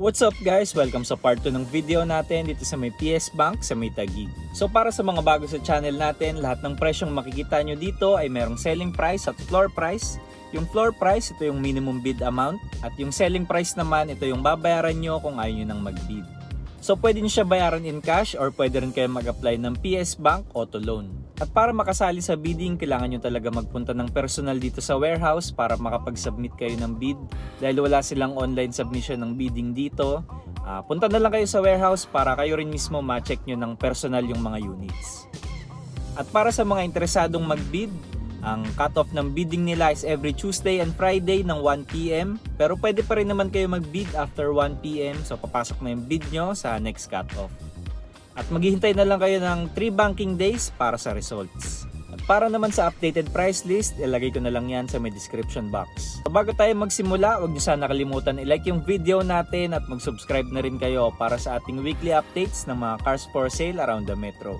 What's up guys? Welcome sa part 2 ng video natin dito sa may PS Bank sa may Taguig. So para sa mga bago sa channel natin, lahat ng presyong makikita nyo dito ay merong selling price at floor price. Yung floor price, ito yung minimum bid amount. At yung selling price naman, ito yung babayaran nyo kung ayaw nyo nang mag-bid. So pwede nyo siya bayaran in cash or pwede rin kayo mag-apply ng PS Bank Auto Loan. At para makasali sa bidding, kailangan nyo talaga magpunta ng personal dito sa warehouse para makapag-submit kayo ng bid. Dahil wala silang online submission ng bidding dito, uh, punta na lang kayo sa warehouse para kayo rin mismo ma-check nyo ng personal yung mga units. At para sa mga interesadong mag-bid, ang cut-off ng bidding nila is every Tuesday and Friday ng 1pm. Pero pwede pa rin naman kayo mag-bid after 1pm. So papasok na yung bid nyo sa next cut-off. At maghihintay na lang kayo ng 3 banking days para sa results. At para naman sa updated price list, ilagay ko na lang yan sa may description box. So bago tayo magsimula, huwag nyo sana kalimutan i-like yung video natin at mag-subscribe na rin kayo para sa ating weekly updates ng mga cars for sale around the metro.